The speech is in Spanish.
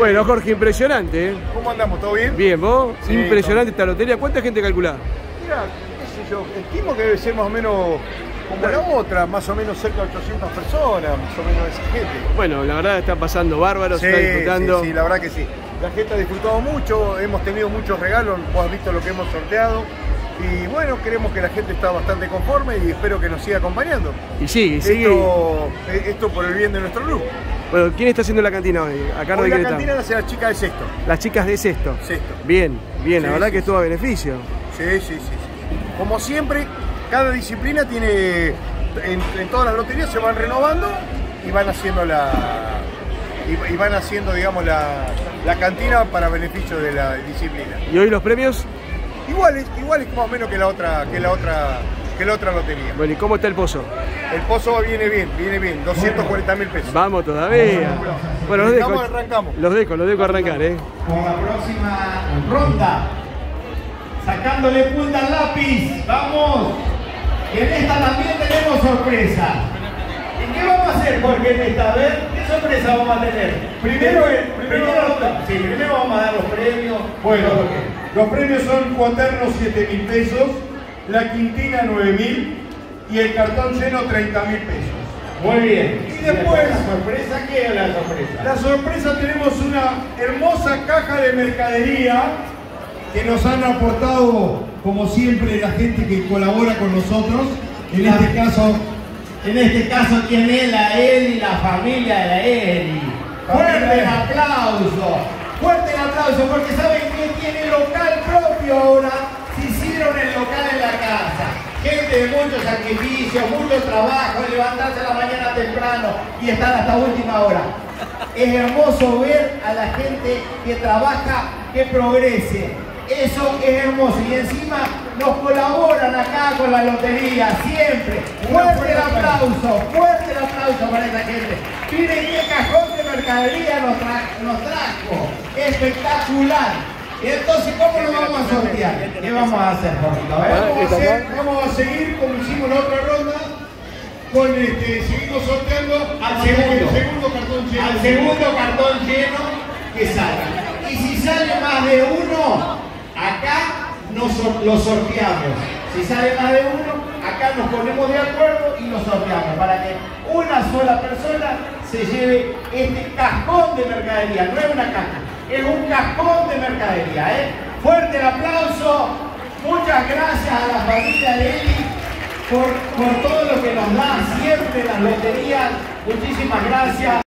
Bueno, Jorge, impresionante. ¿eh? ¿Cómo andamos? ¿Todo bien? Bien, vos. Sí, impresionante esta lotería. ¿Cuánta gente calculás? Mira, qué sé yo, estimo que debe ser más o menos como la otra, más o menos cerca de 800 personas, más o menos esa gente. Bueno, la verdad está pasando bárbaro, se está disfrutando. Sí, sí, la verdad que sí. La gente ha disfrutado mucho, hemos tenido muchos regalos, vos has visto lo que hemos sorteado. Y bueno, creemos que la gente está bastante conforme y espero que nos siga acompañando. Y sigue, sigue. Esto, esto por el bien de nuestro grupo. Bueno, ¿quién está haciendo la cantina hoy? ¿A cargo Hoy la cantina la hace la chica de sexto. Las chicas de sexto. Sexto. Bien, bien, la verdad sí, que estuvo a beneficio. Sí, sí, sí, sí. Como siempre, cada disciplina tiene, en, en todas las loterías se van renovando y van haciendo la, y, y van haciendo, digamos, la, la cantina para beneficio de la disciplina. ¿Y hoy los premios? Iguales, iguales más o menos que la otra, que la otra, que la otra lotería. Bueno, ¿y cómo está el pozo? El pozo viene bien, viene bien, 240 mil pesos. Vamos todavía. Bueno, los dejo. Arrancamos. Los dejo, los dejo arrancar, ¿eh? Con la próxima ronda. Sacándole punta al lápiz. Vamos. Y en esta también tenemos sorpresa. ¿Y qué vamos a hacer, Jorge, en esta? A ver, ¿qué sorpresa vamos a tener? Primero, primero, sí, primero vamos a dar los premios. Bueno, los premios son cuaternos 7 mil pesos, la quintina 9 mil y el cartón lleno 30 mil pesos. Muy bien. Y después- ¿La sorpresa qué es la sorpresa? La sorpresa tenemos una hermosa caja de mercadería que nos han aportado, como siempre, la gente que colabora con nosotros. En este caso, En este caso, ¿quién es la Eli, la familia de la Eli? Fuerte el aplauso, fuerte el aplauso, porque saben que tiene local propio ahora, se hicieron el local en. Gente de mucho sacrificio, mucho trabajo, levantarse a la mañana temprano y estar hasta última hora. Es hermoso ver a la gente que trabaja, que progrese. Eso es hermoso. Y encima nos colaboran acá con la lotería, siempre. Fuerte el aplauso, fuerte el aplauso para esa gente. Miren qué cajón de mercadería nos, nos trajo. Espectacular. Y entonces, ¿cómo lo vamos a sortear? ¿Qué vamos a hacer, Jorgito? Ver. vamos a, seguir como hicimos la otra ronda. Con este, seguimos sorteando Al segundo. el segundo cartón lleno. al segundo cartón lleno que salga. Y si sale más de uno, acá nos lo sorteamos. Si sale más de uno, acá nos ponemos de acuerdo y lo sorteamos para que una sola persona se lleve este cajón de mercadería. No es una caja, es un cajón de mercadería. ¿eh? Fuerte el aplauso. Muchas gracias a la familia de Eli por, por todo lo que nos da siempre las loterías. Muchísimas gracias.